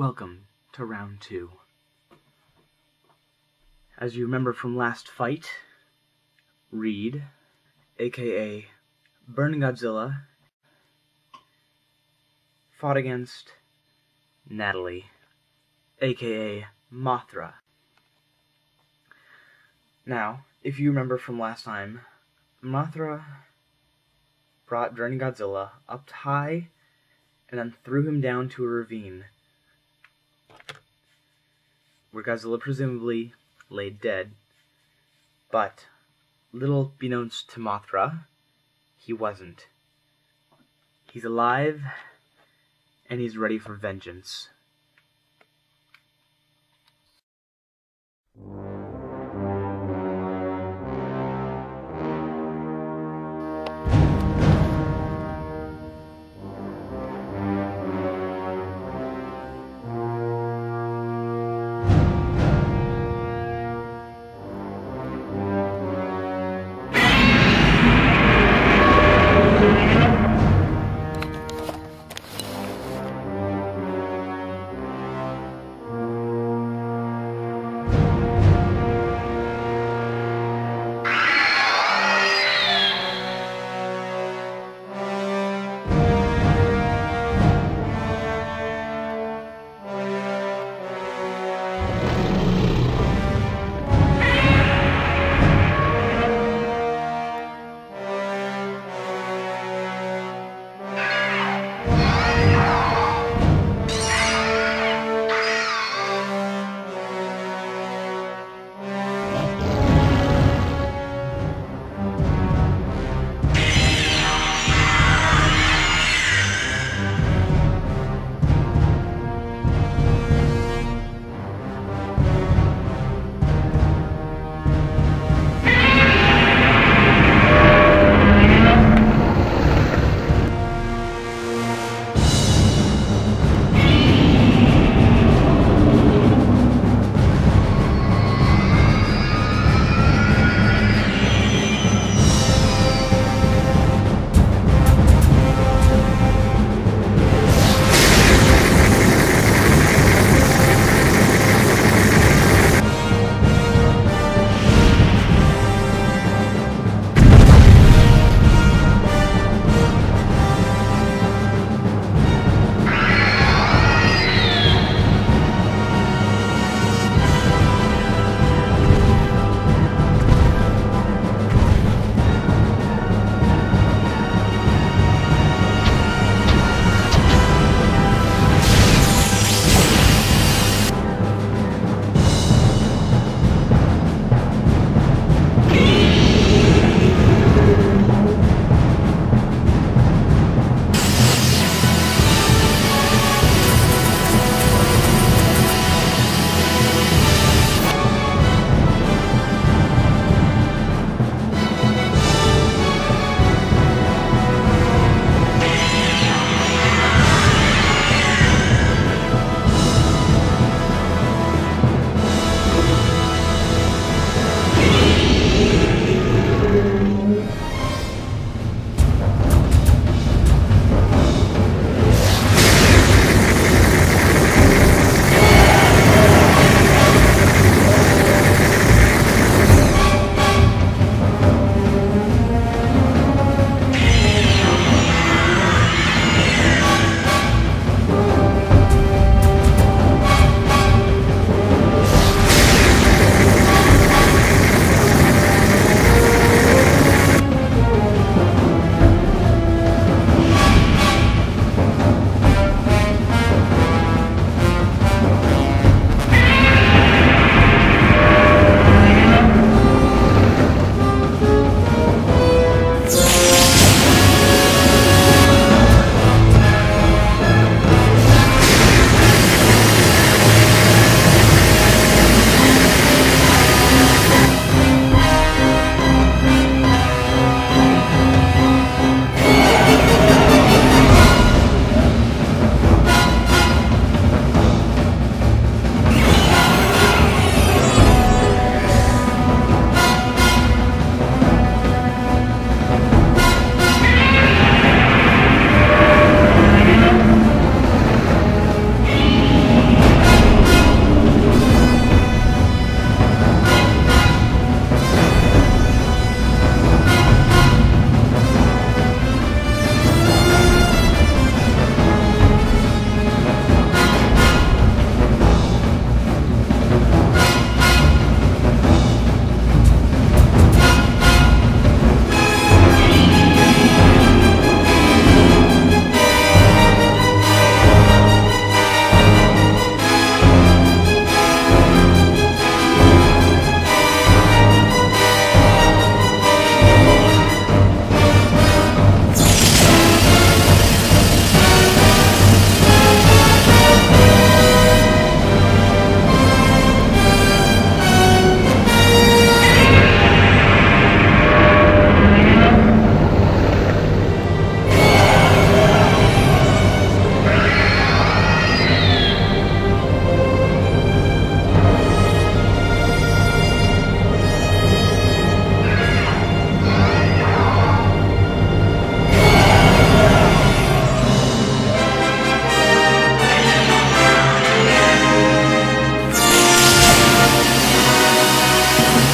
Welcome to round two. As you remember from last fight, Reid, aka Burning Godzilla, fought against Natalie, aka Mothra. Now, if you remember from last time, Mothra brought Burning Godzilla up high and then threw him down to a ravine where Godzilla presumably lay dead. But, little beknownst to Mothra, he wasn't. He's alive, and he's ready for vengeance.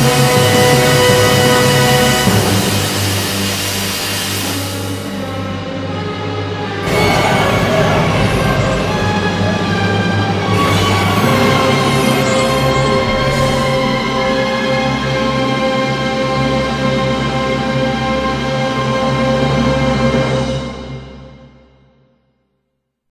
Bye.